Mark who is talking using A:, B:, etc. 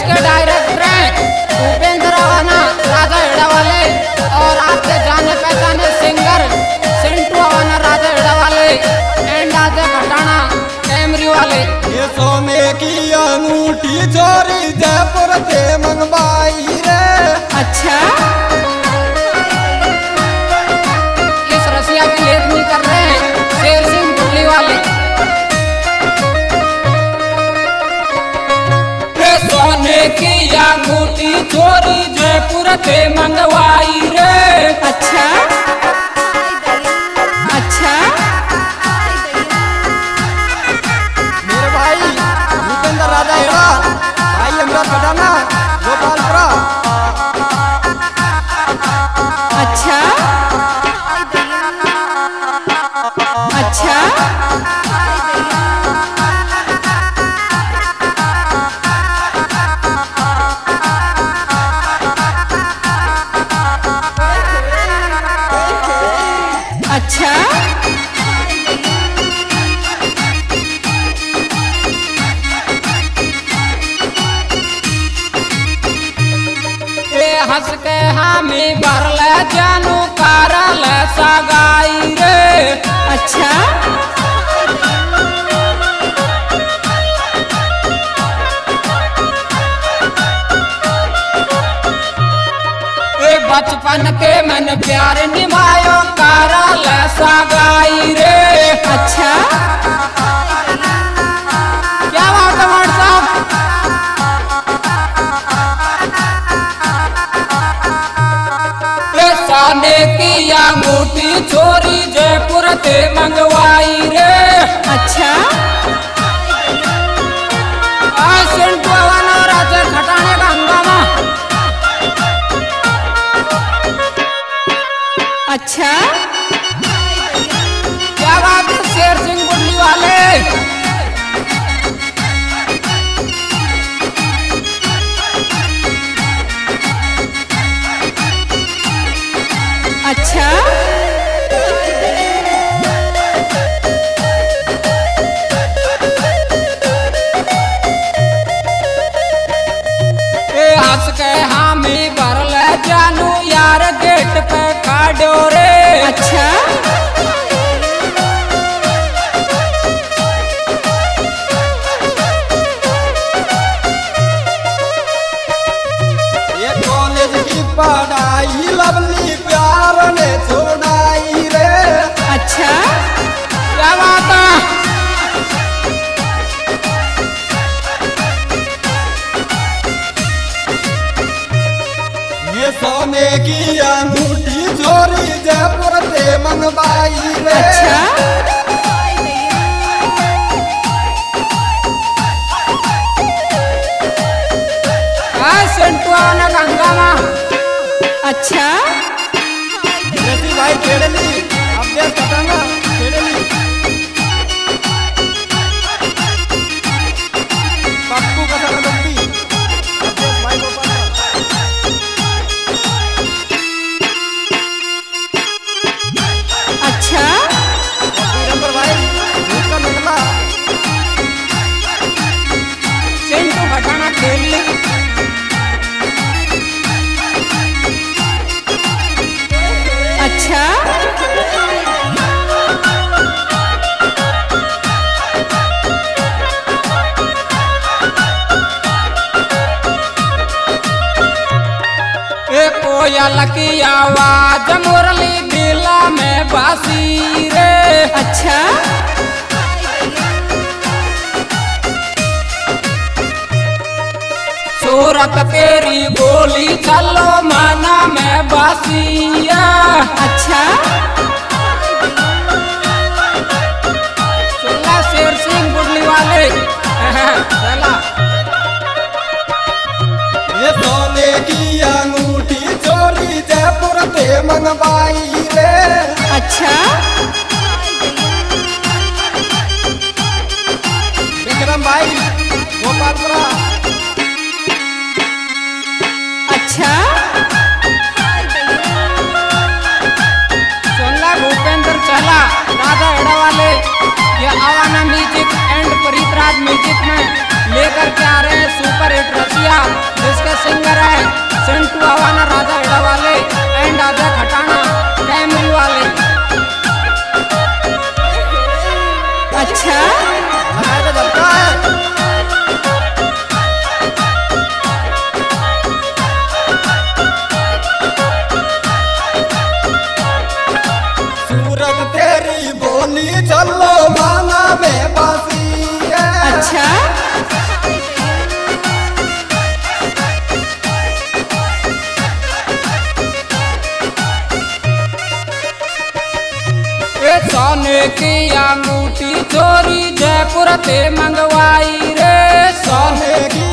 A: इसके डायरेक्टर हैं उपेंद्र अवाना राजा हिडावाले और आपके जाने पहचाने सिंगर सिंटू आना राजा हिडावाले एंड आजा घटाना कैमरी वाले।
B: ये सोने की अंगूठी चोरी जयपुर से मंगवाई रे।
C: अच्छा?
D: सोने या अंगूठी चोरी जयपुर से मंगवाई रे।
C: अच्छा।
D: हंस के हामी भरल जानू करल सगाई रे।
C: अच्छा।
D: बचपन के मन प्यार निभायो करल सगाई रे।
C: अच्छा।
D: से मंगवाई रे।
C: अच्छा।
A: का हंगामा।
C: अच्छा।
A: क्या बात है शेर सिंह वाले?
C: अच्छा।
D: ए हंस के हामी
B: चोरी जयपुर मंगवाई रे
C: अच्छा? अच्छा
B: भाई अब की
D: आवाज़ मुरली दिला में बासी रे।
C: अच्छा।
D: सूरत तेरी बोली चलो माना मैं बसिया
B: मंगवाई रे।
C: अच्छा।
B: विक्रम भाई गोपालपुरा।
C: अच्छा।
A: सुनला भूपेंद्र चला राजा हेड़ा वाले ये आवाना म्यूज़िक एंड प्रीतराज म्यूज़िक में लेकर के आ रहे हैं सुपर हिट
D: की अंगूठी चोरी जयपुर ते मंगवाई रे सोने
B: की